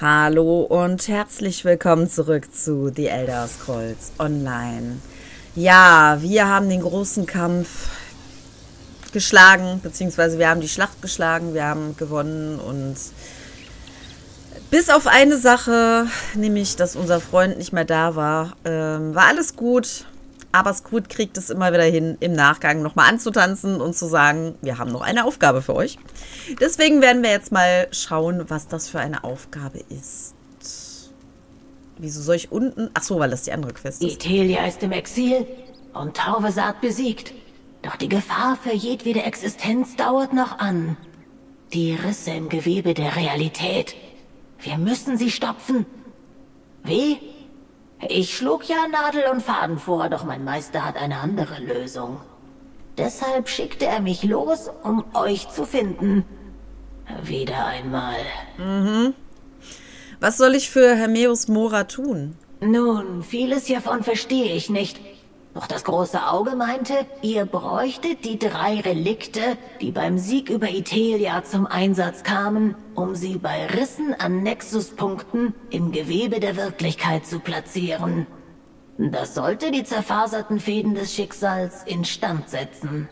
Hallo und herzlich willkommen zurück zu The Elder Scrolls Online. Ja, wir haben den großen Kampf geschlagen, beziehungsweise wir haben die Schlacht geschlagen, wir haben gewonnen und bis auf eine Sache, nämlich dass unser Freund nicht mehr da war, ähm, war alles gut. Aber Squid kriegt es immer wieder hin, im Nachgang nochmal anzutanzen und zu sagen, wir haben noch eine Aufgabe für euch. Deswegen werden wir jetzt mal schauen, was das für eine Aufgabe ist. Wieso soll ich unten... Ach so, weil das die andere Quest ist. Itelia ist im Exil und Tauvesaat besiegt. Doch die Gefahr für jedwede Existenz dauert noch an. Die Risse im Gewebe der Realität. Wir müssen sie stopfen. Wie? Ich schlug ja Nadel und Faden vor, doch mein Meister hat eine andere Lösung. Deshalb schickte er mich los, um euch zu finden. Wieder einmal. Mhm. Was soll ich für Hermeus Mora tun? Nun, vieles hiervon verstehe ich nicht. Doch das große Auge meinte, ihr bräuchtet die drei Relikte, die beim Sieg über Itelia zum Einsatz kamen, um sie bei Rissen an Nexuspunkten im Gewebe der Wirklichkeit zu platzieren. Das sollte die zerfaserten Fäden des Schicksals instand setzen.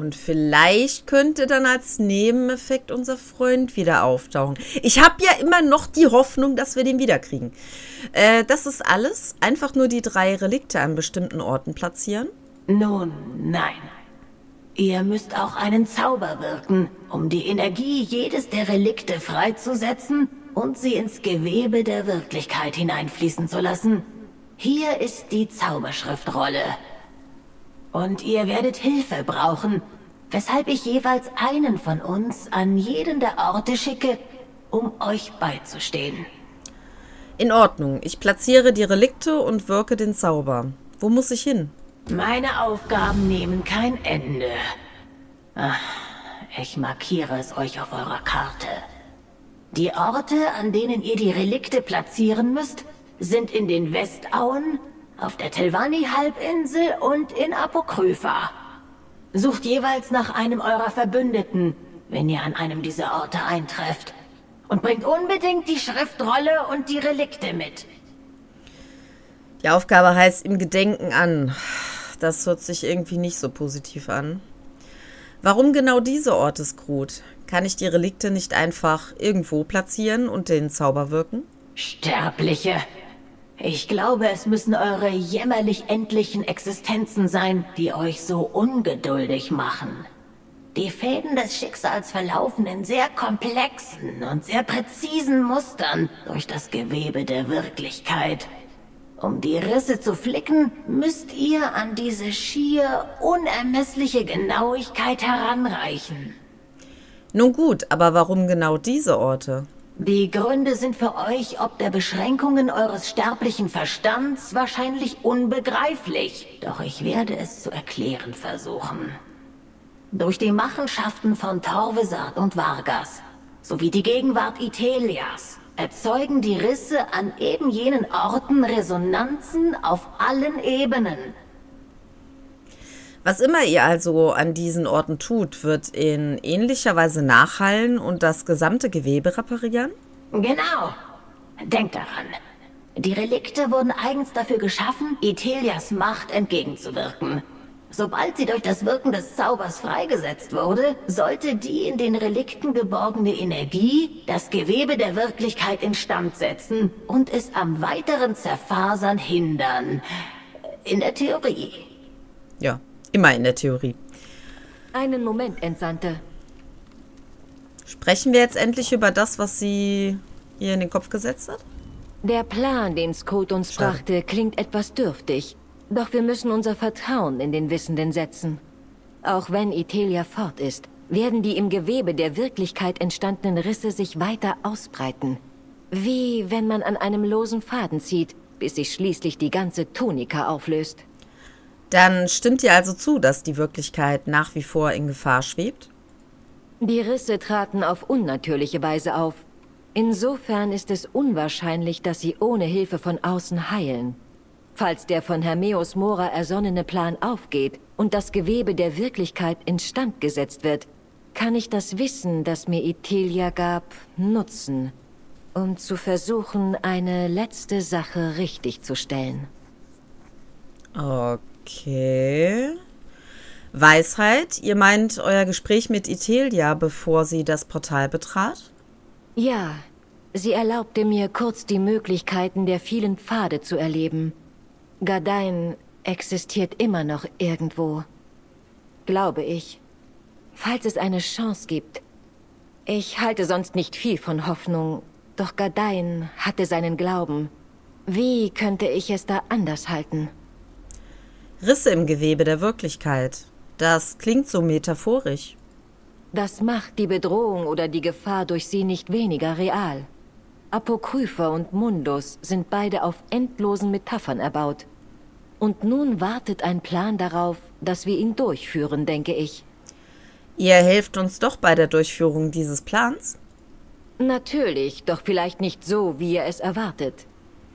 Und vielleicht könnte dann als Nebeneffekt unser Freund wieder auftauchen. Ich habe ja immer noch die Hoffnung, dass wir den wiederkriegen. Äh, das ist alles. Einfach nur die drei Relikte an bestimmten Orten platzieren? Nun, nein. Ihr müsst auch einen Zauber wirken, um die Energie jedes der Relikte freizusetzen und sie ins Gewebe der Wirklichkeit hineinfließen zu lassen. Hier ist die Zauberschriftrolle. Und ihr werdet Hilfe brauchen, weshalb ich jeweils einen von uns an jeden der Orte schicke, um euch beizustehen. In Ordnung. Ich platziere die Relikte und wirke den Zauber. Wo muss ich hin? Meine Aufgaben nehmen kein Ende. Ach, ich markiere es euch auf eurer Karte. Die Orte, an denen ihr die Relikte platzieren müsst, sind in den Westauen, auf der Telvanni-Halbinsel und in Apokrypha. Sucht jeweils nach einem eurer Verbündeten, wenn ihr an einem dieser Orte eintrefft. Und bringt unbedingt die Schriftrolle und die Relikte mit. Die Aufgabe heißt im Gedenken an. Das hört sich irgendwie nicht so positiv an. Warum genau diese Orte, Skrut? Kann ich die Relikte nicht einfach irgendwo platzieren und den Zauber wirken? Sterbliche, ich glaube, es müssen eure jämmerlich endlichen Existenzen sein, die euch so ungeduldig machen. Die Fäden des Schicksals verlaufen in sehr komplexen und sehr präzisen Mustern durch das Gewebe der Wirklichkeit. Um die Risse zu flicken, müsst ihr an diese schier unermessliche Genauigkeit heranreichen. Nun gut, aber warum genau diese Orte? Die Gründe sind für euch ob der Beschränkungen eures sterblichen Verstands wahrscheinlich unbegreiflich. Doch ich werde es zu erklären versuchen. Durch die Machenschaften von Torvesat und Vargas sowie die Gegenwart Itelias erzeugen die Risse an eben jenen Orten Resonanzen auf allen Ebenen. Was immer ihr also an diesen Orten tut, wird in ähnlicher Weise nachhallen und das gesamte Gewebe reparieren? Genau. Denkt daran. Die Relikte wurden eigens dafür geschaffen, Ithelias Macht entgegenzuwirken. Sobald sie durch das Wirken des Zaubers freigesetzt wurde, sollte die in den Relikten geborgene Energie das Gewebe der Wirklichkeit instand setzen und es am weiteren Zerfasern hindern. In der Theorie. Ja, Immer in der Theorie. Einen Moment, Entsandte. Sprechen wir jetzt endlich über das, was sie ihr in den Kopf gesetzt hat? Der Plan, den Scott uns Schade. brachte, klingt etwas dürftig. Doch wir müssen unser Vertrauen in den Wissenden setzen. Auch wenn Itelia fort ist, werden die im Gewebe der Wirklichkeit entstandenen Risse sich weiter ausbreiten. Wie wenn man an einem losen Faden zieht, bis sich schließlich die ganze Tunika auflöst. Dann stimmt dir also zu, dass die Wirklichkeit nach wie vor in Gefahr schwebt? Die Risse traten auf unnatürliche Weise auf. Insofern ist es unwahrscheinlich, dass sie ohne Hilfe von außen heilen. Falls der von Hermeus Mora ersonnene Plan aufgeht und das Gewebe der Wirklichkeit instand gesetzt wird, kann ich das Wissen, das mir Itelia gab, nutzen. um zu versuchen, eine letzte Sache richtig zu stellen. Okay. Weisheit, ihr meint euer Gespräch mit Itelia, bevor sie das Portal betrat? Ja, sie erlaubte mir kurz die Möglichkeiten der vielen Pfade zu erleben. Gardein existiert immer noch irgendwo. Glaube ich. Falls es eine Chance gibt. Ich halte sonst nicht viel von Hoffnung, doch Gardein hatte seinen Glauben. Wie könnte ich es da anders halten? Risse im Gewebe der Wirklichkeit. Das klingt so metaphorisch. Das macht die Bedrohung oder die Gefahr durch sie nicht weniger real. Apokrypha und Mundus sind beide auf endlosen Metaphern erbaut. Und nun wartet ein Plan darauf, dass wir ihn durchführen, denke ich. Ihr helft uns doch bei der Durchführung dieses Plans? Natürlich, doch vielleicht nicht so, wie ihr es erwartet.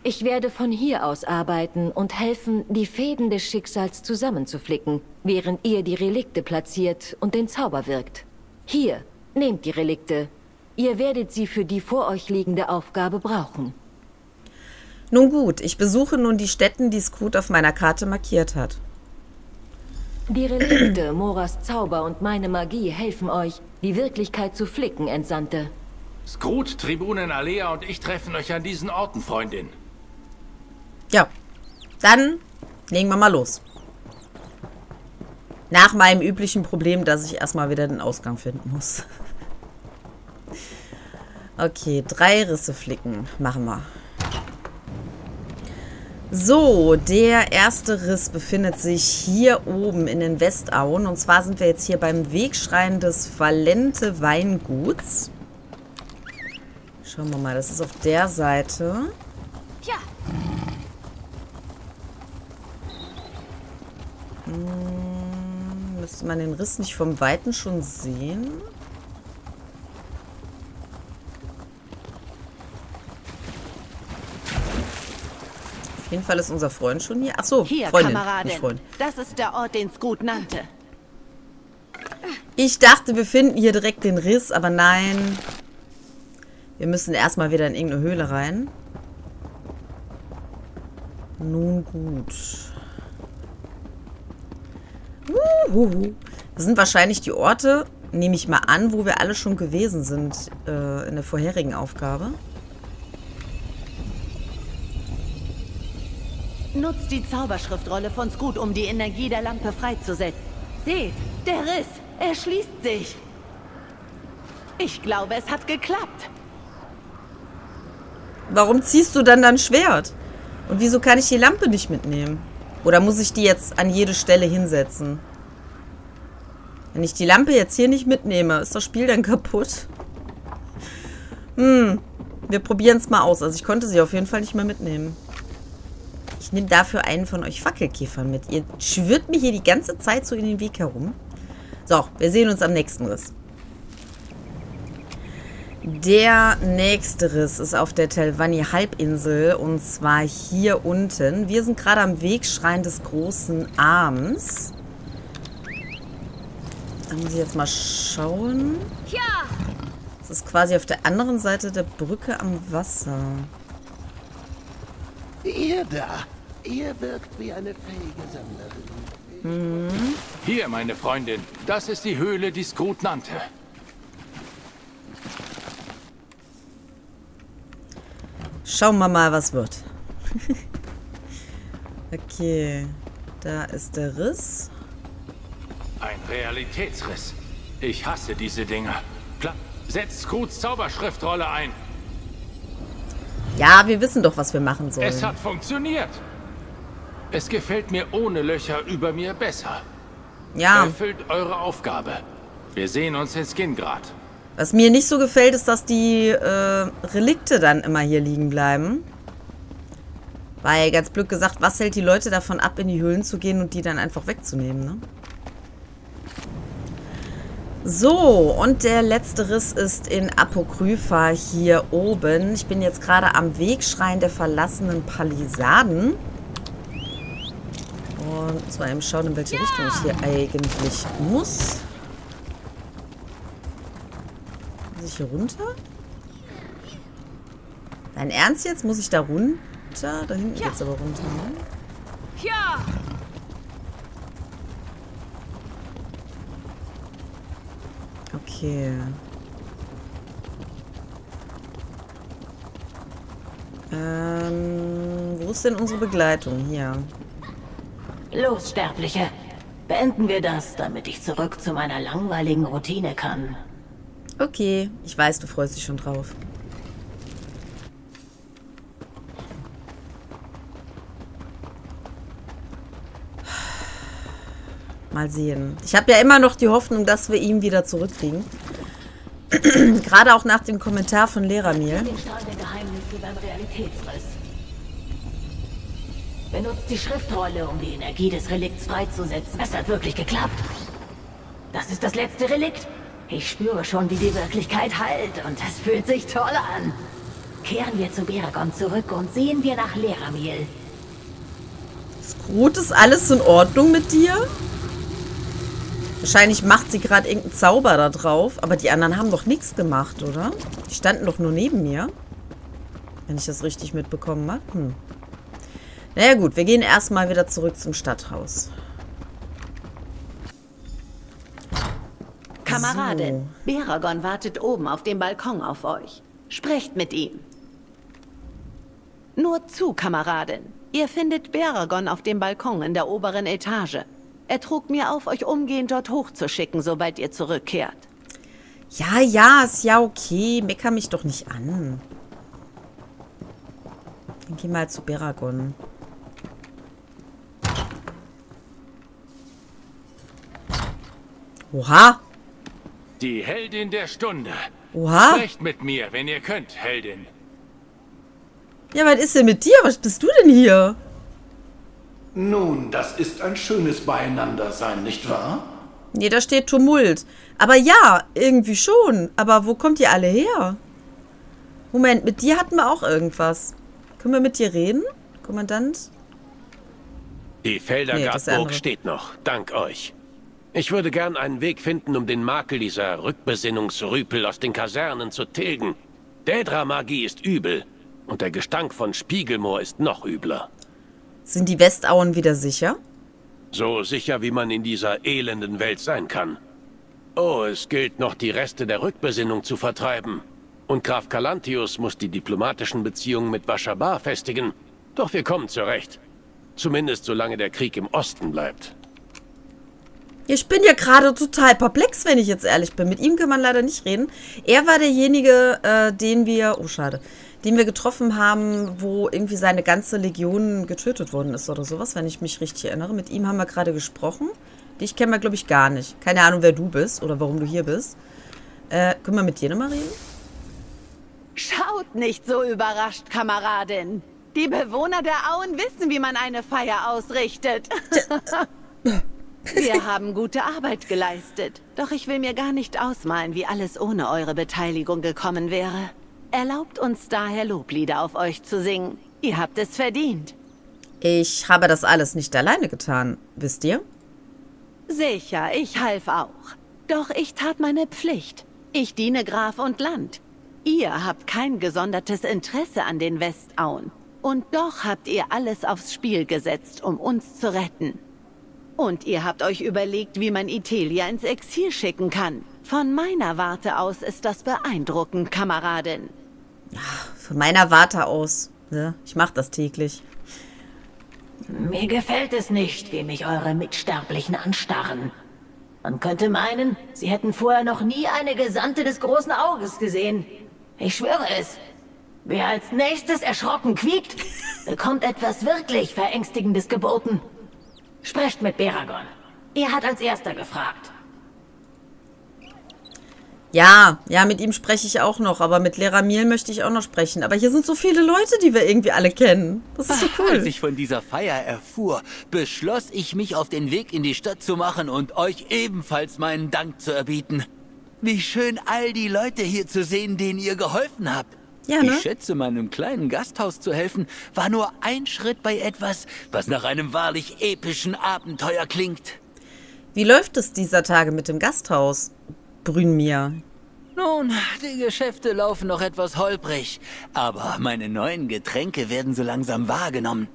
Ich werde von hier aus arbeiten und helfen, die Fäden des Schicksals zusammenzuflicken, während ihr die Relikte platziert und den Zauber wirkt. Hier, nehmt die Relikte. Ihr werdet sie für die vor euch liegende Aufgabe brauchen. Nun gut, ich besuche nun die Stätten, die Scoot auf meiner Karte markiert hat. Die Relikte, Moras Zauber und meine Magie helfen euch, die Wirklichkeit zu flicken, Entsandte. Skrut, Tribunin Alea und ich treffen euch an diesen Orten, Freundin. Ja, dann legen wir mal los. Nach meinem üblichen Problem, dass ich erstmal wieder den Ausgang finden muss. Okay, drei Risse flicken. Machen wir. So, der erste Riss befindet sich hier oben in den Westauen. Und zwar sind wir jetzt hier beim Wegschrein des Valente Weinguts. Schauen wir mal, das ist auf der Seite. Ja. Hm, müsste man den Riss nicht vom Weiten schon sehen? Auf jeden Fall ist unser Freund schon hier. Ach so, hier, Freundin, Kameradin. nicht Freund. Das ist der Ort, den Scoot nannte. Ich dachte, wir finden hier direkt den Riss, aber nein. Wir müssen erstmal wieder in irgendeine Höhle rein. Nun gut. Das sind wahrscheinlich die Orte, nehme ich mal an, wo wir alle schon gewesen sind äh, in der vorherigen Aufgabe. Nutzt die Zauberschriftrolle von Scoot, um die Energie der Lampe freizusetzen. Seht, der Riss, er schließt sich. Ich glaube, es hat geklappt. Warum ziehst du dann dein Schwert? Und wieso kann ich die Lampe nicht mitnehmen? Oder muss ich die jetzt an jede Stelle hinsetzen? Wenn ich die Lampe jetzt hier nicht mitnehme, ist das Spiel dann kaputt? Hm, wir probieren es mal aus. Also ich konnte sie auf jeden Fall nicht mehr mitnehmen. Ich nehme dafür einen von euch Fackelkäfern mit. Ihr schwirrt mir hier die ganze Zeit so in den Weg herum. So, wir sehen uns am nächsten Riss. Der nächste Riss ist auf der Telvanni-Halbinsel und zwar hier unten. Wir sind gerade am Wegschrein des großen Arms. Da muss ich jetzt mal schauen. Das ist quasi auf der anderen Seite der Brücke am Wasser. Ihr da. Ihr wirkt wie eine fähige Sammlerin. Hier, meine Freundin. Das ist die Höhle, die Skrut nannte. Schauen wir mal, was wird. okay. Da ist der Riss. Ein Realitätsriss. Ich hasse diese Dinger. Pla Setzt Zauberschriftrolle ein. Ja, wir wissen doch, was wir machen sollen. Es hat funktioniert. Es gefällt mir ohne Löcher über mir besser. Ja, Erfüllt eure Aufgabe. Wir sehen uns in Skingrad. Was mir nicht so gefällt, ist, dass die äh, Relikte dann immer hier liegen bleiben. Weil, ganz blöd gesagt, was hält die Leute davon ab, in die Höhlen zu gehen und die dann einfach wegzunehmen, ne? So, und der letzte Riss ist in Apokrypha hier oben. Ich bin jetzt gerade am Wegschrein der verlassenen Palisaden. Und zwar eben schauen, in welche Richtung ich hier eigentlich muss. Muss ich hier runter? Dein Ernst jetzt? Muss ich da runter? Da hinten geht's aber runter, ne? Ja! Okay. Ähm, wo ist denn unsere Begleitung? Hier. Los, Sterbliche. Beenden wir das, damit ich zurück zu meiner langweiligen Routine kann. Okay, ich weiß, du freust dich schon drauf. Mal sehen. Ich habe ja immer noch die Hoffnung, dass wir ihn wieder zurückkriegen. Gerade auch nach dem Kommentar von beim Realitätsriss. Benutzt die Schriftrolle, um die Energie des Relikts freizusetzen. Es hat wirklich geklappt. Das ist das letzte Relikt. Ich spüre schon, wie die Wirklichkeit heilt und es fühlt sich toll an. Kehren wir zu Beragon zurück und sehen wir nach Leramil. Skrut, ist alles in Ordnung mit dir? Wahrscheinlich macht sie gerade irgendeinen Zauber da drauf. Aber die anderen haben doch nichts gemacht, oder? Die standen doch nur neben mir. Wenn ich das richtig mitbekommen habe. Hm. Naja gut, wir gehen erstmal wieder zurück zum Stadthaus. Kameradin, Beragon wartet oben auf dem Balkon auf euch. Sprecht mit ihm. Nur zu, Kameradin. Ihr findet Beragon auf dem Balkon in der oberen Etage. Er trug mir auf, euch umgehend dort hochzuschicken, sobald ihr zurückkehrt. Ja, ja, ist ja okay. Mecker mich doch nicht an. Dann geh mal zu Beragon. Oha. Die Heldin der Stunde. Oha. Sprecht mit mir, wenn ihr könnt, Heldin. Ja, was ist denn mit dir? Was bist du denn hier? Nun, das ist ein schönes Beieinandersein, nicht wahr? Nee, da steht Tumult. Aber ja, irgendwie schon. Aber wo kommt ihr alle her? Moment, mit dir hatten wir auch irgendwas. Können wir mit dir reden, Kommandant? Die Nee, Feldergardburg andere. steht noch, dank euch. Ich würde gern einen Weg finden, um den Makel dieser Rückbesinnungsrüpel aus den Kasernen zu tilgen. Dädra-Magie ist übel und der Gestank von Spiegelmoor ist noch übler. Sind die Westauen wieder sicher? So sicher, wie man in dieser elenden Welt sein kann. Oh, es gilt noch, die Reste der Rückbesinnung zu vertreiben. Und Graf Kalantius muss die diplomatischen Beziehungen mit Washabar festigen. Doch wir kommen zurecht. Zumindest solange der Krieg im Osten bleibt. Ich bin ja gerade total perplex, wenn ich jetzt ehrlich bin. Mit ihm kann man leider nicht reden. Er war derjenige, äh, den wir, oh schade, den wir getroffen haben, wo irgendwie seine ganze Legion getötet worden ist oder sowas, wenn ich mich richtig erinnere. Mit ihm haben wir gerade gesprochen. Dich kennen wir, glaube ich, gar nicht. Keine Ahnung, wer du bist oder warum du hier bist. Äh, können wir mit dir nochmal reden? Schaut nicht so überrascht, Kameradin. Die Bewohner der Auen wissen, wie man eine Feier ausrichtet. Wir haben gute Arbeit geleistet. Doch ich will mir gar nicht ausmalen, wie alles ohne eure Beteiligung gekommen wäre. Erlaubt uns daher Loblieder auf euch zu singen. Ihr habt es verdient. Ich habe das alles nicht alleine getan, wisst ihr? Sicher, ich half auch. Doch ich tat meine Pflicht. Ich diene Graf und Land. Ihr habt kein gesondertes Interesse an den Westauen. Und doch habt ihr alles aufs Spiel gesetzt, um uns zu retten. Und ihr habt euch überlegt, wie man Itelia ins Exil schicken kann. Von meiner Warte aus ist das beeindruckend, Kameradin. Von meiner Warte aus. Ne? Ich mache das täglich. Mir gefällt es nicht, wie mich eure Mitsterblichen anstarren. Man könnte meinen, sie hätten vorher noch nie eine Gesandte des großen Auges gesehen. Ich schwöre es. Wer als nächstes erschrocken quiekt, bekommt etwas wirklich Verängstigendes geboten. Sprecht mit Beragon. Er hat als erster gefragt. Ja, ja, mit ihm spreche ich auch noch, aber mit Leramil möchte ich auch noch sprechen. Aber hier sind so viele Leute, die wir irgendwie alle kennen. Das ist so Als cool. ich von dieser Feier erfuhr, beschloss ich mich auf den Weg in die Stadt zu machen und euch ebenfalls meinen Dank zu erbieten. Wie schön all die Leute hier zu sehen, denen ihr geholfen habt. Ja, ne? Ich schätze, meinem kleinen Gasthaus zu helfen, war nur ein Schritt bei etwas, was nach einem wahrlich epischen Abenteuer klingt. Wie läuft es dieser Tage mit dem Gasthaus? Brünmir. Nun, die Geschäfte laufen noch etwas holprig, aber meine neuen Getränke werden so langsam wahrgenommen.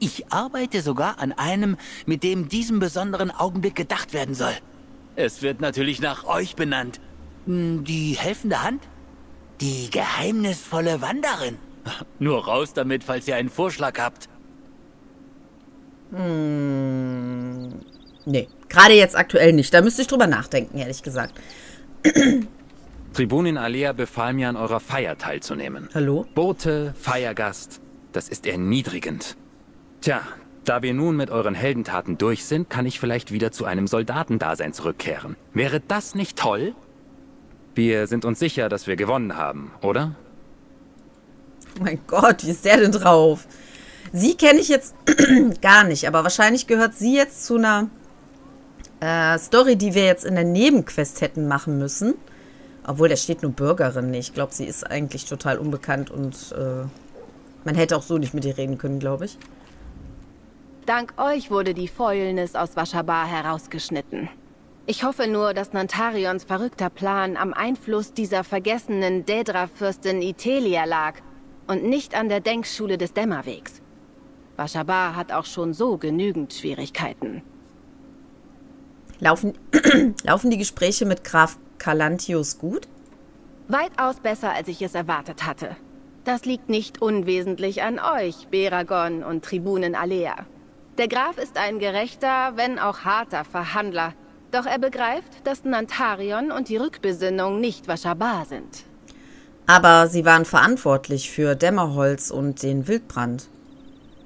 Ich arbeite sogar an einem, mit dem diesem besonderen Augenblick gedacht werden soll. Es wird natürlich nach euch benannt. Hm, Die helfende Hand? Die geheimnisvolle Wanderin. Nur raus damit, falls ihr einen Vorschlag habt. Nee, gerade jetzt aktuell nicht. Da müsste ich drüber nachdenken, ehrlich gesagt. Tribunin Alea befahl mir, an eurer Feier teilzunehmen. Hallo? Bote, Feiergast, das ist erniedrigend. Tja, da wir nun mit euren Heldentaten durch sind, kann ich vielleicht wieder zu einem Soldatendasein zurückkehren. Wäre das nicht toll? Wir sind uns sicher, dass wir gewonnen haben, oder? Oh mein Gott, wie ist der denn drauf? Sie kenne ich jetzt gar nicht, aber wahrscheinlich gehört sie jetzt zu einer äh, Story, die wir jetzt in der Nebenquest hätten machen müssen. Obwohl, da steht nur Bürgerin. Ich glaube, sie ist eigentlich total unbekannt und äh, man hätte auch so nicht mit ihr reden können, glaube ich. Dank euch wurde die Fäulnis aus Washabar herausgeschnitten. Ich hoffe nur, dass Nantarions verrückter Plan am Einfluss dieser vergessenen Daedra-Fürstin Itelia lag und nicht an der Denkschule des Dämmerwegs. Washabar hat auch schon so genügend Schwierigkeiten. Laufen, laufen die Gespräche mit Graf Calantius gut? Weitaus besser, als ich es erwartet hatte. Das liegt nicht unwesentlich an euch, Beragon und Tribunen Alea. Der Graf ist ein gerechter, wenn auch harter Verhandler. Doch er begreift, dass Nantarion und die Rückbesinnung nicht Washabar sind. Aber sie waren verantwortlich für Dämmerholz und den Wildbrand.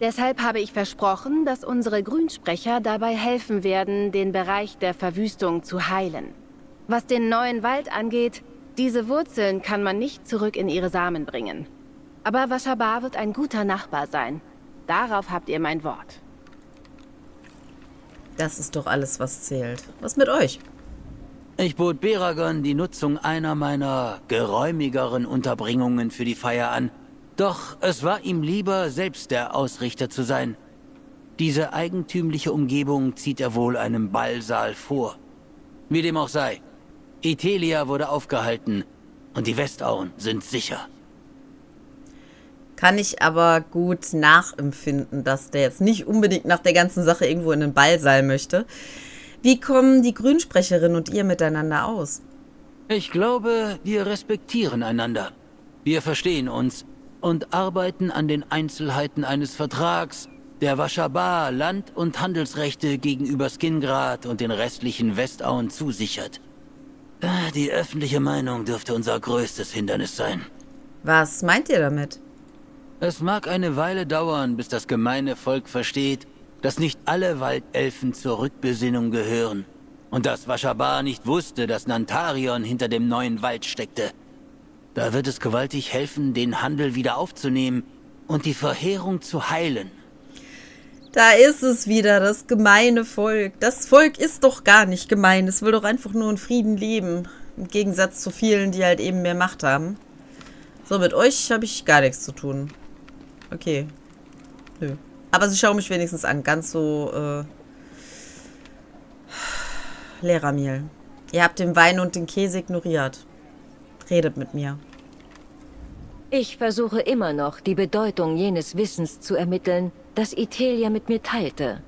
Deshalb habe ich versprochen, dass unsere Grünsprecher dabei helfen werden, den Bereich der Verwüstung zu heilen. Was den neuen Wald angeht, diese Wurzeln kann man nicht zurück in ihre Samen bringen. Aber Washabar wird ein guter Nachbar sein. Darauf habt ihr mein Wort. Das ist doch alles, was zählt. Was mit euch? Ich bot Beragon die Nutzung einer meiner geräumigeren Unterbringungen für die Feier an. Doch es war ihm lieber, selbst der Ausrichter zu sein. Diese eigentümliche Umgebung zieht er wohl einem Ballsaal vor. Wie dem auch sei. Itelia wurde aufgehalten und die Westauen sind sicher. Kann ich aber gut nachempfinden, dass der jetzt nicht unbedingt nach der ganzen Sache irgendwo in den Ballsaal möchte. Wie kommen die Grünsprecherin und ihr miteinander aus? Ich glaube, wir respektieren einander. Wir verstehen uns und arbeiten an den Einzelheiten eines Vertrags, der Washabar Land- und Handelsrechte gegenüber Skingrad und den restlichen Westauen zusichert. Ah, Die öffentliche Meinung dürfte unser größtes Hindernis sein. Was meint ihr damit? Es mag eine Weile dauern, bis das gemeine Volk versteht, dass nicht alle Waldelfen zur Rückbesinnung gehören und dass Washabar nicht wusste, dass Nantarion hinter dem neuen Wald steckte. Da wird es gewaltig helfen, den Handel wieder aufzunehmen und die Verheerung zu heilen. Da ist es wieder, das gemeine Volk. Das Volk ist doch gar nicht gemein. Es will doch einfach nur in Frieden leben. Im Gegensatz zu vielen, die halt eben mehr Macht haben. So, mit euch habe ich gar nichts zu tun. Okay. Nö. Aber sie schauen mich wenigstens an. Ganz so, äh... Lehrermehl. Ihr habt den Wein und den Käse ignoriert. Redet mit mir. Ich versuche immer noch, die Bedeutung jenes Wissens zu ermitteln, das Itelia mit mir teilte.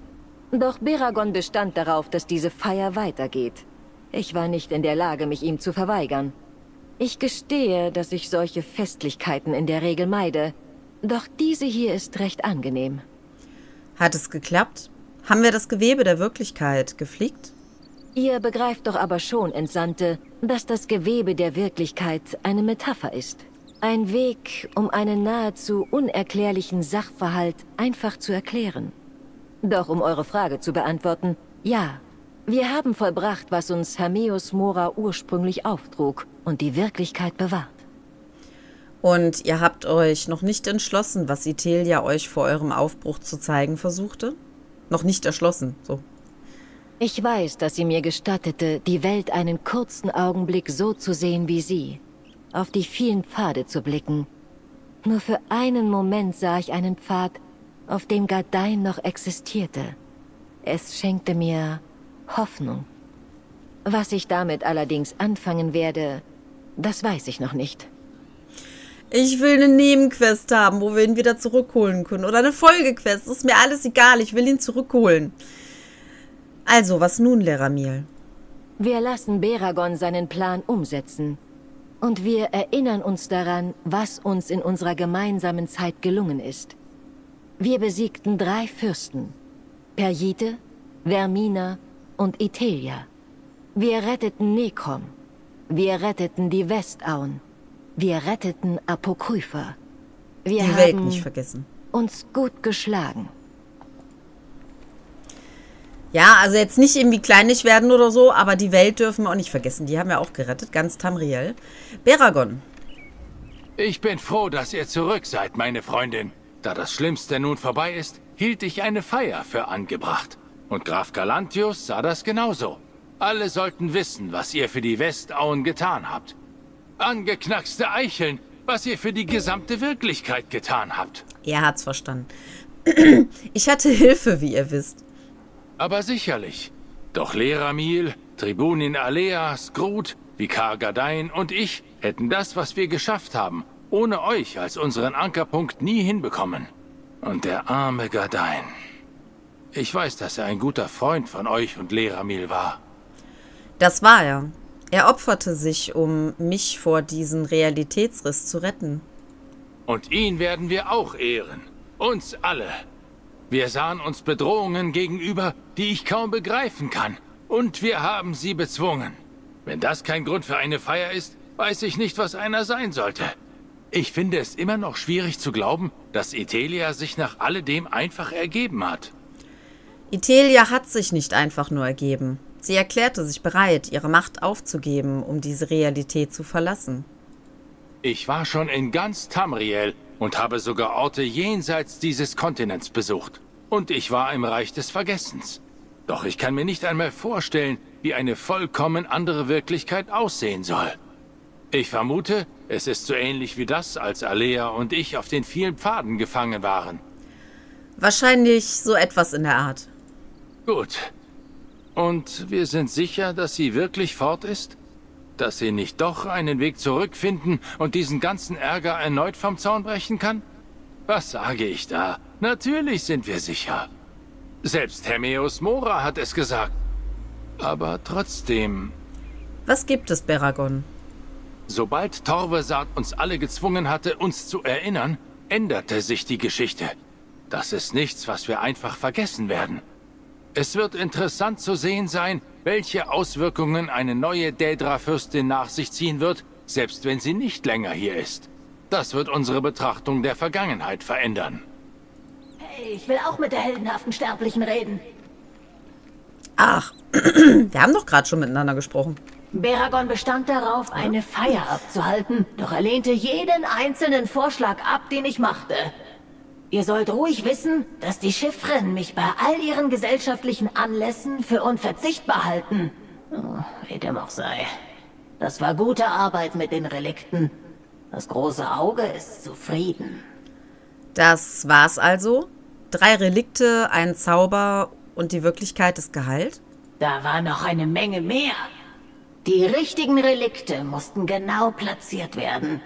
Doch Beragon bestand darauf, dass diese Feier weitergeht. Ich war nicht in der Lage, mich ihm zu verweigern. Ich gestehe, dass ich solche Festlichkeiten in der Regel meide. Doch diese hier ist recht angenehm. Hat es geklappt? Haben wir das Gewebe der Wirklichkeit geflickt? Ihr begreift doch aber schon, Entsandte, dass das Gewebe der Wirklichkeit eine Metapher ist. Ein Weg, um einen nahezu unerklärlichen Sachverhalt einfach zu erklären. Doch um eure Frage zu beantworten, ja, wir haben vollbracht, was uns Hermeus Mora ursprünglich auftrug und die Wirklichkeit bewahrt. Und ihr habt euch noch nicht entschlossen, was Itelia euch vor eurem Aufbruch zu zeigen versuchte? Noch nicht erschlossen, so. Ich weiß, dass sie mir gestattete, die Welt einen kurzen Augenblick so zu sehen wie sie, auf die vielen Pfade zu blicken. Nur für einen Moment sah ich einen Pfad, auf dem Gardein noch existierte. Es schenkte mir Hoffnung. Was ich damit allerdings anfangen werde, Das weiß ich noch nicht. Ich will eine Nebenquest haben, wo wir ihn wieder zurückholen können. Oder eine Folgequest. Ist mir alles egal. Ich will ihn zurückholen. Also, was nun, Lehrer Miel? Wir lassen Beragon seinen Plan umsetzen. Und wir erinnern uns daran, was uns in unserer gemeinsamen Zeit gelungen ist. Wir besiegten drei Fürsten. Perjite, Vermina und Itelia. Wir retteten Nekrom. Wir retteten die Westauen. Wir retteten Apokrypha. Wir Die Welt haben nicht vergessen. uns gut geschlagen. Ja, also jetzt nicht irgendwie kleinlich werden oder so, aber die Welt dürfen wir auch nicht vergessen. Die haben wir auch gerettet, ganz Tamriel. Beragon. Ich bin froh, dass ihr zurück seid, meine Freundin. Da das Schlimmste nun vorbei ist, hielt ich eine Feier für angebracht. Und Graf Galantius sah das genauso. Alle sollten wissen, was ihr für die Westauen getan habt. Angeknackste Eicheln, was ihr für die gesamte Wirklichkeit getan habt. Er hat's verstanden. Ich hatte Hilfe, wie ihr wisst. Aber sicherlich. Doch Leramil, Tribunin Alea, Skrut, Vikar Gardein und ich hätten das, was wir geschafft haben, ohne euch als unseren Ankerpunkt nie hinbekommen. Und der arme Gardein. Ich weiß, dass er ein guter Freund von euch und Leramil war. Das war er. Er opferte sich, um mich vor diesem Realitätsriss zu retten. Und ihn werden wir auch ehren. Uns alle. Wir sahen uns Bedrohungen gegenüber, die ich kaum begreifen kann. Und wir haben sie bezwungen. Wenn das kein Grund für eine Feier ist, weiß ich nicht, was einer sein sollte. Ich finde es immer noch schwierig zu glauben, dass Itelia sich nach alledem einfach ergeben hat. Itelia hat sich nicht einfach nur ergeben. Sie erklärte sich bereit, ihre Macht aufzugeben, um diese Realität zu verlassen. Ich war schon in ganz Tamriel und habe sogar Orte jenseits dieses Kontinents besucht. Und ich war im Reich des Vergessens. Doch ich kann mir nicht einmal vorstellen, wie eine vollkommen andere Wirklichkeit aussehen soll. Ich vermute, es ist so ähnlich wie das, als Alea und ich auf den vielen Pfaden gefangen waren. Wahrscheinlich so etwas in der Art. Gut. Und wir sind sicher, dass sie wirklich fort ist? Dass sie nicht doch einen Weg zurückfinden und diesen ganzen Ärger erneut vom Zaun brechen kann? Was sage ich da? Natürlich sind wir sicher. Selbst Hermeus Mora hat es gesagt. Aber trotzdem, Was gibt es, Beragon? sobald Torvesat uns alle gezwungen hatte, uns zu erinnern, änderte sich die Geschichte. Das ist nichts, was wir einfach vergessen werden. Es wird interessant zu sehen sein, welche Auswirkungen eine neue Daedra-Fürstin nach sich ziehen wird, selbst wenn sie nicht länger hier ist. Das wird unsere Betrachtung der Vergangenheit verändern. Hey, ich will auch mit der heldenhaften Sterblichen reden. Ach, wir haben doch gerade schon miteinander gesprochen. Beragon bestand darauf, eine Feier abzuhalten, doch er lehnte jeden einzelnen Vorschlag ab, den ich machte. Ihr sollt ruhig wissen, dass die Chiffren mich bei all ihren gesellschaftlichen Anlässen für unverzichtbar halten. Oh, wie dem auch sei. Das war gute Arbeit mit den Relikten. Das große Auge ist zufrieden. Das war's also? Drei Relikte, ein Zauber und die Wirklichkeit ist geheilt? Da war noch eine Menge mehr. Die richtigen Relikte mussten genau platziert werden.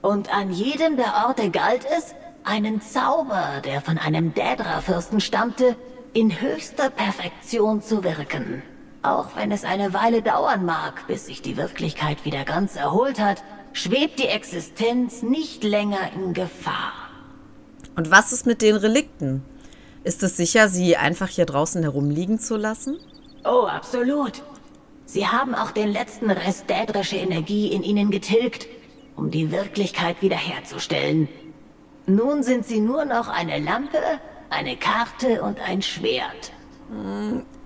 Und an jedem der Orte galt es, einen Zauber, der von einem Daedra-Fürsten stammte, in höchster Perfektion zu wirken. Auch wenn es eine Weile dauern mag, bis sich die Wirklichkeit wieder ganz erholt hat, schwebt die Existenz nicht länger in Gefahr. Und was ist mit den Relikten? Ist es sicher, sie einfach hier draußen herumliegen zu lassen? Oh, absolut. Sie haben auch den letzten Rest dädrische Energie in ihnen getilgt, um die Wirklichkeit wiederherzustellen. Nun sind sie nur noch eine Lampe, eine Karte und ein Schwert.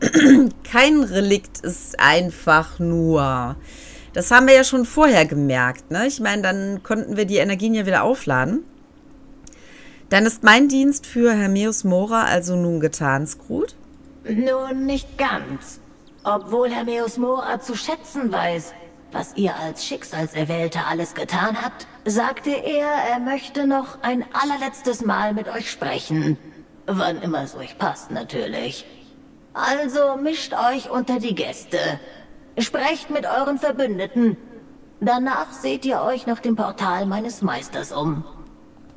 Kein Relikt ist einfach nur. Das haben wir ja schon vorher gemerkt, ne? Ich meine, dann konnten wir die Energien ja wieder aufladen. Dann ist mein Dienst für Hermeus Mora also nun getan, Skrut? Nun, nicht ganz. Obwohl Hermeus Mora zu schätzen weiß, was ihr als Schicksalserwählter alles getan habt, sagte er, er möchte noch ein allerletztes Mal mit euch sprechen. Wann immer es euch passt, natürlich. Also mischt euch unter die Gäste. Sprecht mit euren Verbündeten. Danach seht ihr euch nach dem Portal meines Meisters um.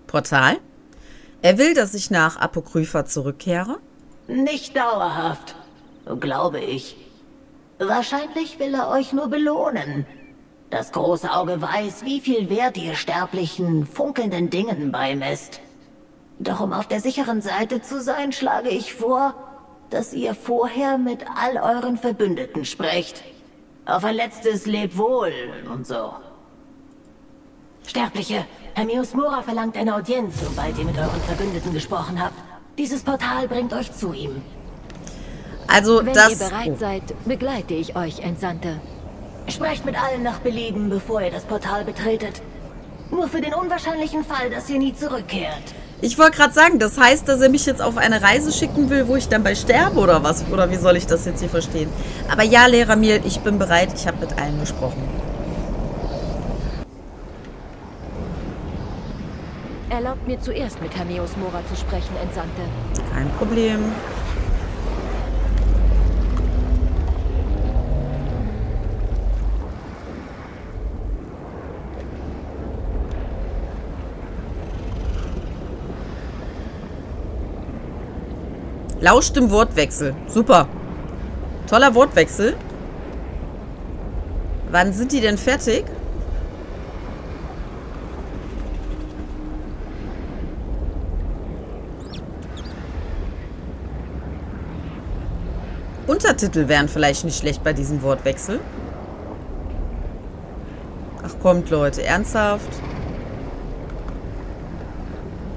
Portal? Er will, dass ich nach Apokrypha zurückkehre? Nicht dauerhaft, glaube ich. Wahrscheinlich will er euch nur belohnen. Das große Auge weiß, wie viel Wert ihr sterblichen, funkelnden Dingen beimisst. Doch um auf der sicheren Seite zu sein, schlage ich vor, dass ihr vorher mit all euren Verbündeten sprecht. Auf ein letztes Lebwohl und so. Sterbliche, Hermius Mora verlangt eine Audienz, sobald ihr mit euren Verbündeten gesprochen habt. Dieses Portal bringt euch zu ihm. Also Wenn das... ihr bereit oh. seid, begleite ich euch, Entsandte. Sprecht mit allen nach Belieben, bevor ihr das Portal betretet. Nur für den unwahrscheinlichen Fall, dass ihr nie zurückkehrt. Ich wollte gerade sagen, das heißt, dass er mich jetzt auf eine Reise schicken will, wo ich dann bei sterbe oder was? Oder wie soll ich das jetzt hier verstehen? Aber ja, Lehrer Miel, ich bin bereit. Ich habe mit allen gesprochen. Erlaubt mir zuerst mit Hermeus Mora zu sprechen, Entsandte. Kein Problem. Lauscht im Wortwechsel. Super. Toller Wortwechsel. Wann sind die denn fertig? Untertitel wären vielleicht nicht schlecht bei diesem Wortwechsel. Ach kommt, Leute, ernsthaft?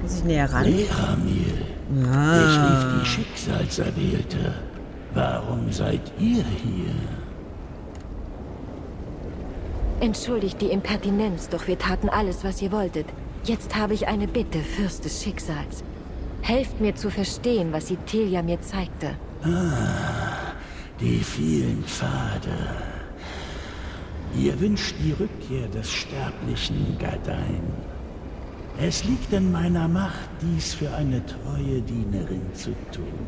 Muss ich näher ran? Leramil, ich rief die Schicksalserwählte. Warum seid ihr hier? Entschuldigt die Impertinenz, doch wir taten alles, was ihr wolltet. Jetzt habe ich eine Bitte, Fürst des Schicksals. Helft mir zu verstehen, was Itelia mir zeigte. Die vielen Pfade. Ihr wünscht die Rückkehr des sterblichen Gadein. Es liegt in meiner Macht, dies für eine treue Dienerin zu tun.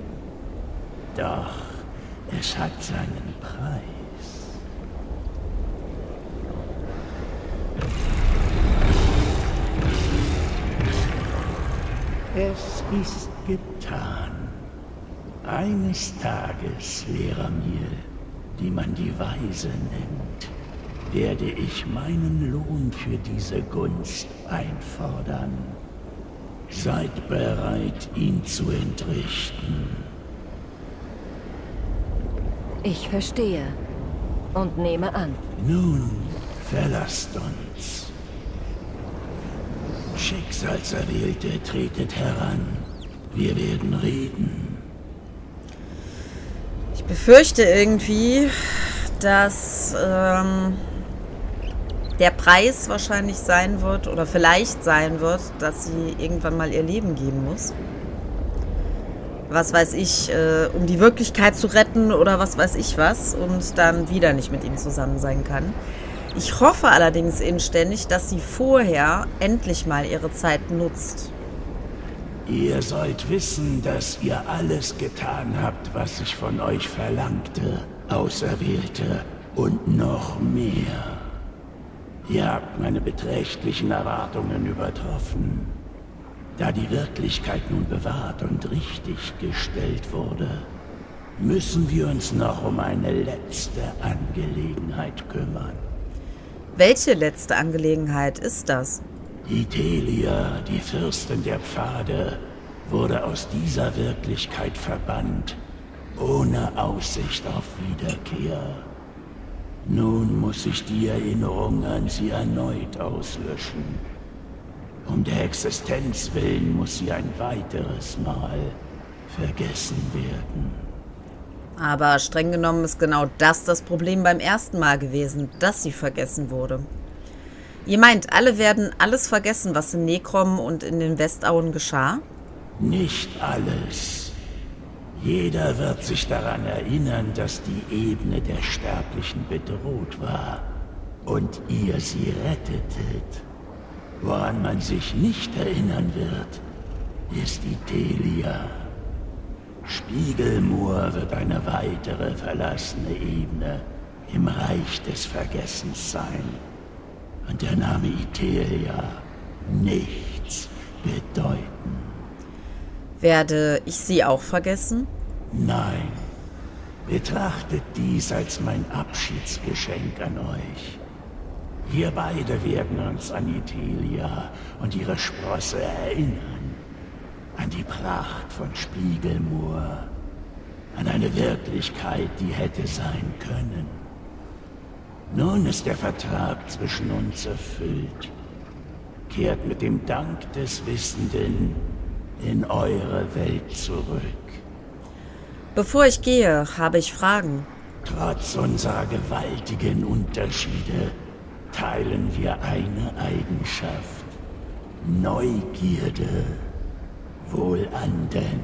Doch es hat seinen Preis. Es ist getan. Eines Tages, Leramir, die man die Weise nennt, werde ich meinen Lohn für diese Gunst einfordern. Seid bereit, ihn zu entrichten. Ich verstehe. Und nehme an. Nun, verlasst uns. Schicksalserwählte, tretet heran. Wir werden reden. Ich befürchte irgendwie, dass ähm, der Preis wahrscheinlich sein wird oder vielleicht sein wird, dass sie irgendwann mal ihr Leben geben muss. Was weiß ich, äh, um die Wirklichkeit zu retten oder was weiß ich was und dann wieder nicht mit ihm zusammen sein kann. Ich hoffe allerdings inständig, dass sie vorher endlich mal ihre Zeit nutzt. Ihr sollt wissen, dass ihr alles getan habt, was ich von euch verlangte, Auserwählte, und noch mehr. Ihr habt meine beträchtlichen Erwartungen übertroffen. Da die Wirklichkeit nun bewahrt und richtig gestellt wurde, müssen wir uns noch um eine letzte Angelegenheit kümmern. Welche letzte Angelegenheit ist das? Itelia, die Fürstin der Pfade, wurde aus dieser Wirklichkeit verbannt, ohne Aussicht auf Wiederkehr. Nun muss ich die Erinnerung an sie erneut auslöschen. Um der Existenz willen muss sie ein weiteres Mal vergessen werden. Aber streng genommen ist genau das das Problem beim ersten Mal gewesen, dass sie vergessen wurde. Ihr meint, alle werden alles vergessen, was in Nekrom und in den Westauen geschah? Nicht alles. Jeder wird sich daran erinnern, dass die Ebene der Sterblichen bedroht war und ihr sie rettetet. Woran man sich nicht erinnern wird, ist Itelia. Spiegelmoor wird eine weitere verlassene Ebene im Reich des Vergessens sein. und der Name Itelia nichts bedeuten. Werde ich sie auch vergessen? Nein, betrachtet dies als mein Abschiedsgeschenk an euch. Wir beide werden uns an Itelia und ihre Sprosse erinnern. An die Pracht von Spiegelmoor. An eine Wirklichkeit, die hätte sein können. Nun ist der Vertrag zwischen uns erfüllt. Kehrt mit dem Dank des Wissenden in eure Welt zurück. Bevor ich gehe, habe ich Fragen. Trotz unserer gewaltigen Unterschiede teilen wir eine Eigenschaft. Neugierde. Wohlanden.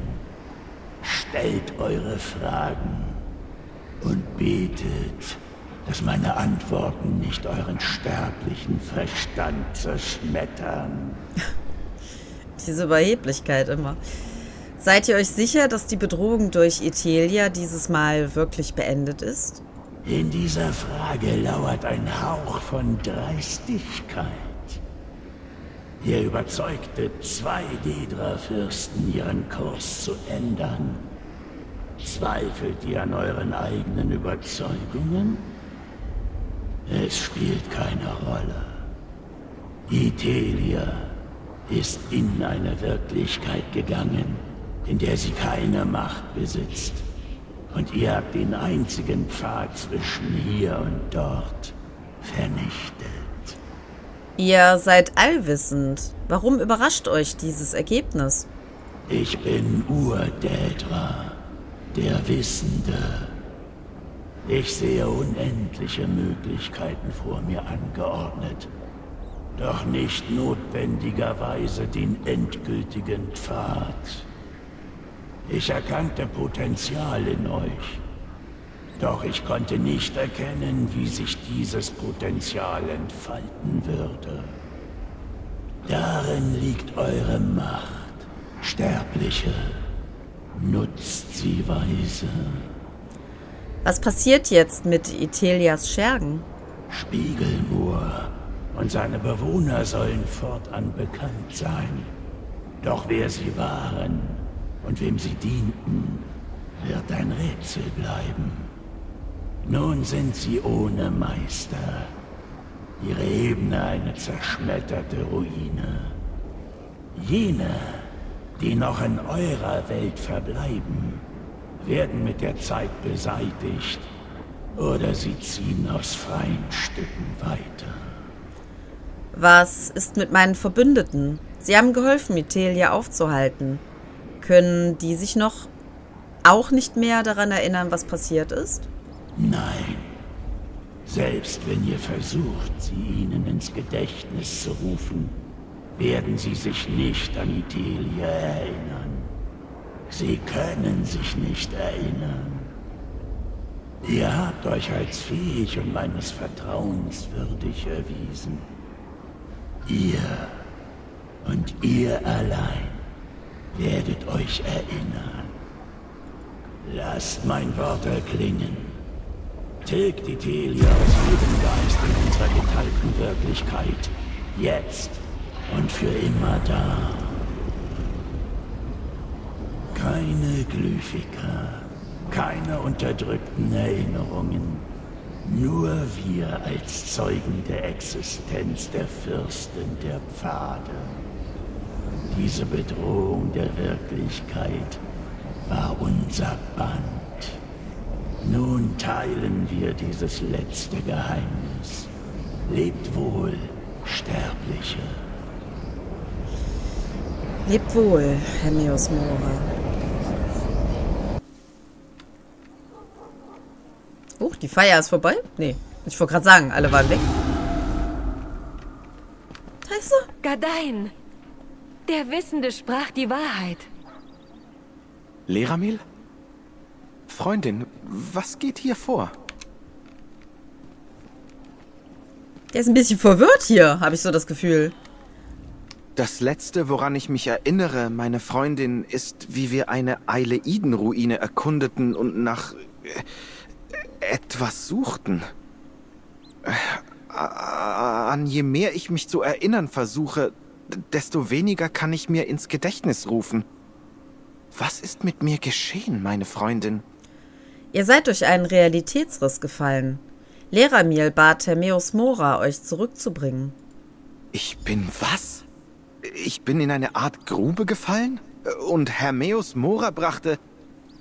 Stellt eure Fragen und betet, dass meine Antworten nicht euren sterblichen Verstand zerschmettern. Diese Überheblichkeit immer. Seid ihr euch sicher, dass die Bedrohung durch Ethelia dieses Mal wirklich beendet ist? In dieser Frage lauert ein Hauch von Dreistigkeit. Ihr überzeugte zwei Dedra-Fürsten, ihren Kurs zu ändern. Zweifelt ihr an euren eigenen Überzeugungen? Es spielt keine Rolle. Itelia ist in eine Wirklichkeit gegangen, in der sie keine Macht besitzt. Und ihr habt den einzigen Pfad zwischen hier und dort vernichtet. Ihr seid allwissend. Warum überrascht euch dieses Ergebnis? Ich bin Urdedra, der Wissende. Ich sehe unendliche Möglichkeiten vor mir angeordnet, doch nicht notwendigerweise den endgültigen Pfad. Ich erkannte Potenzial in euch. Doch ich konnte nicht erkennen, wie sich dieses Potenzial entfalten würde. Darin liegt eure Macht, Sterbliche. Nutzt sie weise. Was passiert jetzt mit Ithelias Schergen? Spiegelmoor und seine Bewohner sollen fortan bekannt sein. Doch wer sie waren und wem sie dienten, wird ein Rätsel bleiben. Nun sind sie ohne Meister. Ihre Ebene eine zerschmetterte Ruine. Jene, die noch in eurer Welt verbleiben, werden mit der Zeit beseitigt oder sie ziehen aus freien Stücken weiter. Was ist mit meinen Verbündeten? Sie haben geholfen, Itelia aufzuhalten. Können die sich noch auch nicht mehr daran erinnern, was passiert ist? Nein. Selbst wenn ihr versucht, sie ihnen ins Gedächtnis zu rufen, werden sie sich nicht an Itelia erinnern. Sie können sich nicht erinnern. Ihr habt euch als fähig und meines Vertrauens würdig erwiesen. Ihr und ihr allein werdet euch erinnern. Lasst mein Wort erklingen. Tilgt die Telia aus jedem Geist in unserer geteilten Wirklichkeit. Jetzt und für immer da. Keine Glyphika, keine unterdrückten Erinnerungen. Nur wir als Zeugen der Existenz der Fürsten der Pfade. Diese Bedrohung der Wirklichkeit war unser Band. Nun teilen wir dieses letzte Geheimnis. Lebt wohl, Sterbliche. Lebt wohl, Herr Meosmora. Oh, die Feier ist vorbei? Nee, ich wollte gerade sagen, alle waren weg. Da ist er. Der Wissende sprach die Wahrheit. Leramil? Freundin, was geht hier vor? Der ist ein bisschen verwirrt hier, habe ich so das Gefühl. Das letzte, woran ich mich erinnere, meine Freundin, ist, wie wir eine Eileiden-Ruine erkundeten und nach äh, etwas suchten. an je mehr ich mich zu erinnern versuche, desto weniger kann ich mir ins Gedächtnis rufen. Was ist mit mir geschehen, meine Freundin? Ihr seid durch einen Realitätsriss gefallen. Leramil bat Hermeus Mora, euch zurückzubringen. Ich bin was? Ich bin in eine Art Grube gefallen? Und Hermeus Mora brachte...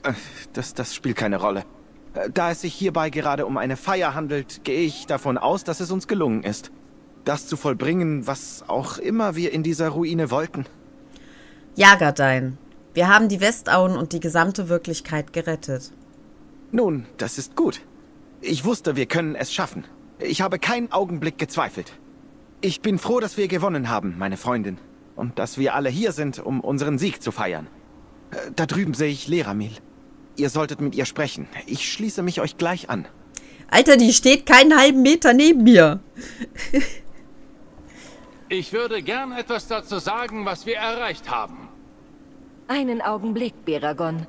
Äh, das, das spielt keine Rolle. Äh, da es sich hierbei gerade um eine Feier handelt, gehe ich davon aus, dass es uns gelungen ist. Das zu vollbringen, was auch immer wir in dieser Ruine wollten. Ja, Gardein. Wir haben die Westauen und die gesamte Wirklichkeit gerettet. Nun, das ist gut. Ich wusste, wir können es schaffen. Ich habe keinen Augenblick gezweifelt. Ich bin froh, dass wir gewonnen haben, meine Freundin. Und dass wir alle hier sind, um unseren Sieg zu feiern. Äh, da drüben sehe ich Leramil. Ihr solltet mit ihr sprechen. Ich schließe mich euch gleich an. Alter, die steht keinen halben Meter neben mir. ich würde gern etwas dazu sagen, was wir erreicht haben. Einen Augenblick, Beragon.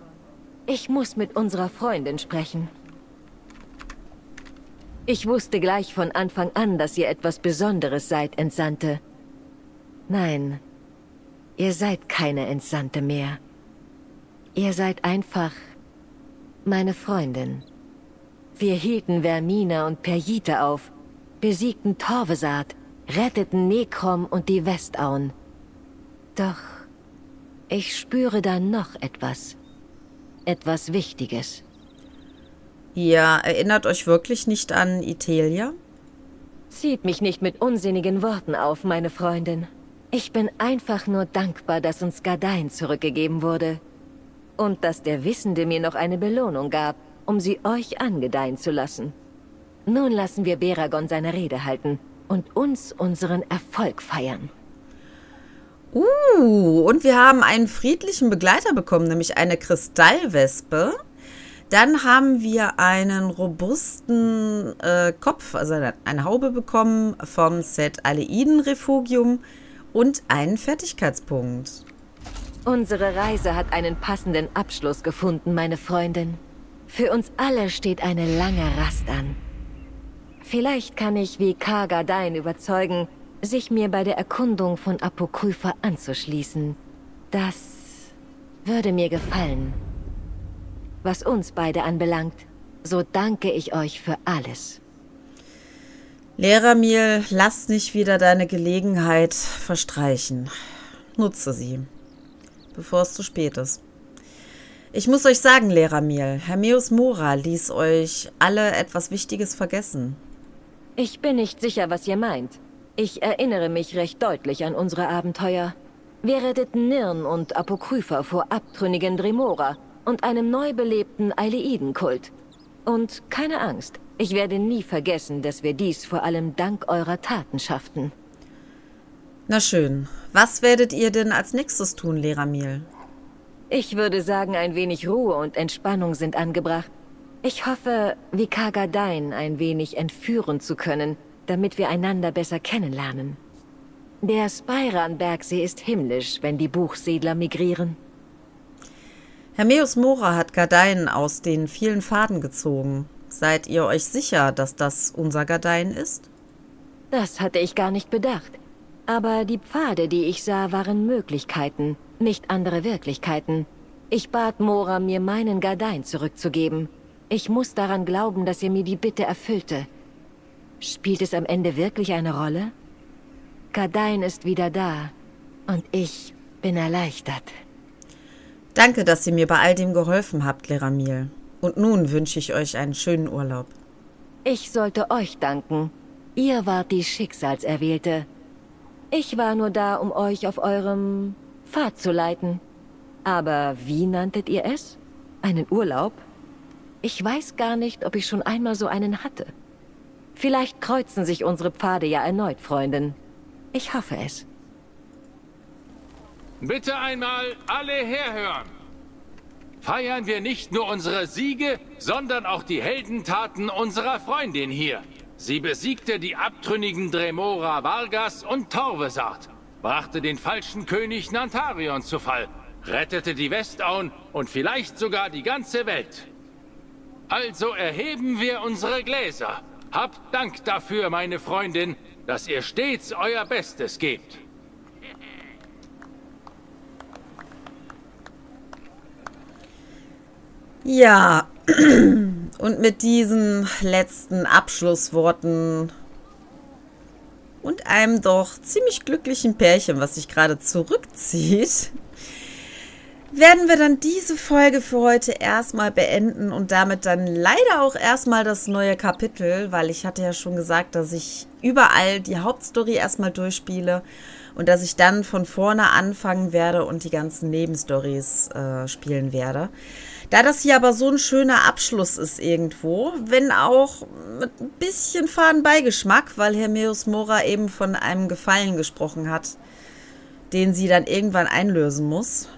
Ich muss mit unserer Freundin sprechen. Ich wusste gleich von Anfang an, dass ihr etwas Besonderes seid, Entsandte. Nein, ihr seid keine Entsandte mehr. Ihr seid einfach meine Freundin. Wir hielten Vermina und Perjite auf, besiegten Torvesat, retteten Nekrom und die Westauen. Doch ich spüre da noch etwas. Etwas Wichtiges. Ihr erinnert euch wirklich nicht an Itelia? Zieht mich nicht mit unsinnigen Worten auf, meine Freundin. Ich bin einfach nur dankbar, dass uns Gardein zurückgegeben wurde. Und dass der Wissende mir noch eine Belohnung gab, um sie euch angedeihen zu lassen. Nun lassen wir Beragon seine Rede halten und uns unseren Erfolg feiern. Uh, und wir haben einen friedlichen Begleiter bekommen, nämlich eine Kristallwespe. Dann haben wir einen robusten äh, Kopf, also eine, eine, Haube bekommen vom Set Aleiden Refugium und einen Fertigkeitspunkt. Unsere Reise hat einen passenden Abschluss gefunden, meine Freundin. Für uns alle steht eine lange Rast an. Vielleicht kann ich wie Kargadein überzeugen, sich mir bei der Erkundung von Apokrypha anzuschließen. Das würde mir gefallen. Was uns beide anbelangt, so danke ich euch für alles. Leramil, lass nicht wieder deine Gelegenheit verstreichen. Nutze sie, bevor es zu spät ist. Ich muss euch sagen, Leramil, Hermeus Mora ließ euch alle etwas Wichtiges vergessen. Ich bin nicht sicher, was ihr meint. Ich erinnere mich recht deutlich an unsere Abenteuer. Wir retteten Nirn und Apokrypha vor abtrünnigen Dremora und einem neu belebten Eileidenkult. Und keine Angst, ich werde nie vergessen, dass wir dies vor allem dank eurer Taten schafften. Na schön. Was werdet ihr denn als nächstes tun, Leramil? Ich würde sagen, ein wenig Ruhe und Entspannung sind angebracht. Ich hoffe, Vikagadein ein wenig entführen zu können, damit wir einander besser kennenlernen. Der Spyran-Bergsee ist himmlisch, wenn die Buchsiedler migrieren. Hermeus Mora hat Gardein aus den vielen Faden gezogen. Seid ihr euch sicher, dass das unser Gardein ist? Das hatte ich gar nicht bedacht. Aber die Pfade, die ich sah, waren Möglichkeiten, nicht andere Wirklichkeiten. Ich bat Mora, mir meinen Gardein zurückzugeben. Ich muss daran glauben, dass er mir die Bitte erfüllte. Spielt es am Ende wirklich eine Rolle? Gardein ist wieder da. Und ich bin erleichtert. Danke, dass ihr mir bei all dem geholfen habt, Leramil. Und nun wünsche ich euch einen schönen Urlaub. Ich sollte euch danken. Ihr wart die Schicksalserwählte. Ich war nur da, um euch auf eurem Pfad zu leiten. Aber wie nanntet ihr es? Einen Urlaub? Ich weiß gar nicht, ob ich schon einmal so einen hatte. Vielleicht kreuzen sich unsere Pfade ja erneut, Freundin. Ich hoffe es. Bitte einmal alle herhören. Feiern wir nicht nur unsere Siege, sondern auch die Heldentaten unserer Freundin hier. Sie besiegte die abtrünnigen Dremora Vargas und Torvesart, brachte den falschen König Nantarion zu Fall, rettete die Westauen und vielleicht sogar die ganze Welt. Also erheben wir unsere Gläser Habt Dank dafür, meine Freundin, dass ihr stets euer Bestes gebt. Ja, und mit diesen letzten Abschlussworten und einem doch ziemlich glücklichen Pärchen, was sich gerade zurückzieht, werden wir dann diese Folge für heute erstmal beenden und damit dann leider auch erstmal das neue Kapitel, weil ich hatte ja schon gesagt, dass ich überall die Hauptstory erstmal durchspiele und dass ich dann von vorne anfangen werde und die ganzen Nebenstories äh, spielen werde. Da das hier aber so ein schöner Abschluss ist irgendwo, wenn auch mit ein bisschen Fadenbeigeschmack, weil Hermeus Mora eben von einem Gefallen gesprochen hat, den sie dann irgendwann einlösen muss.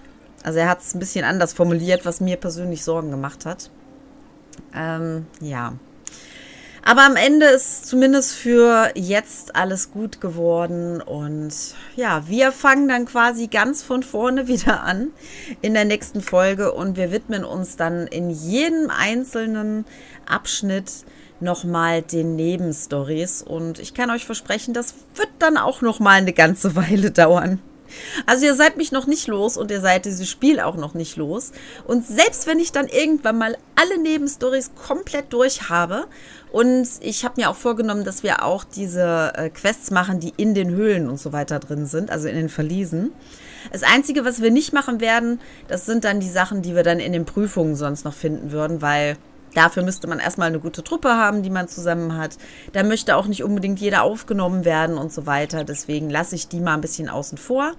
Also er hat es ein bisschen anders formuliert, was mir persönlich Sorgen gemacht hat. Ähm, ja. Aber am Ende ist zumindest für jetzt alles gut geworden. Und ja, wir fangen dann quasi ganz von vorne wieder an in der nächsten Folge. Und wir widmen uns dann in jedem einzelnen Abschnitt nochmal den Nebenstories. Und ich kann euch versprechen, das wird dann auch nochmal eine ganze Weile dauern. Also ihr seid mich noch nicht los und ihr seid dieses Spiel auch noch nicht los. Und selbst wenn ich dann irgendwann mal alle Nebenstories komplett durch habe und ich habe mir auch vorgenommen, dass wir auch diese äh, Quests machen, die in den Höhlen und so weiter drin sind, also in den Verliesen. Das Einzige, was wir nicht machen werden, das sind dann die Sachen, die wir dann in den Prüfungen sonst noch finden würden, weil Dafür müsste man erstmal eine gute Truppe haben, die man zusammen hat. Da möchte auch nicht unbedingt jeder aufgenommen werden und so weiter. Deswegen lasse ich die mal ein bisschen außen vor.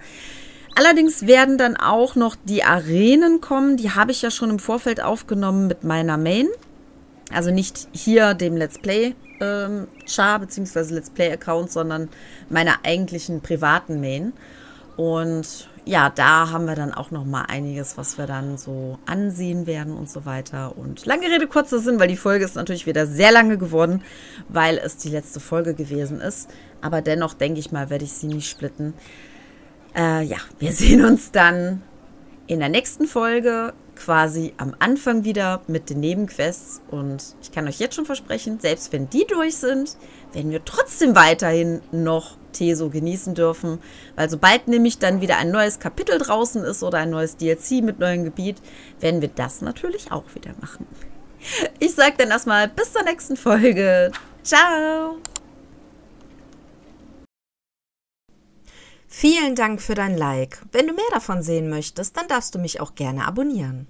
Allerdings werden dann auch noch die Arenen kommen. Die habe ich ja schon im Vorfeld aufgenommen mit meiner Main. Also nicht hier dem Let's Play ähm, Char bzw. Let's Play Account, sondern meiner eigentlichen privaten Main. Und ja, da haben wir dann auch noch mal einiges, was wir dann so ansehen werden und so weiter. Und lange Rede, kurzer Sinn, weil die Folge ist natürlich wieder sehr lange geworden, weil es die letzte Folge gewesen ist. Aber dennoch denke ich mal, werde ich sie nicht splitten. Äh, ja, wir sehen uns dann in der nächsten Folge quasi am Anfang wieder mit den Nebenquests. Und ich kann euch jetzt schon versprechen, selbst wenn die durch sind, werden wir trotzdem weiterhin noch Teso genießen dürfen. Weil sobald nämlich dann wieder ein neues Kapitel draußen ist oder ein neues DLC mit neuem Gebiet, werden wir das natürlich auch wieder machen. Ich sage dann erstmal bis zur nächsten Folge. Ciao! Vielen Dank für dein Like. Wenn du mehr davon sehen möchtest, dann darfst du mich auch gerne abonnieren.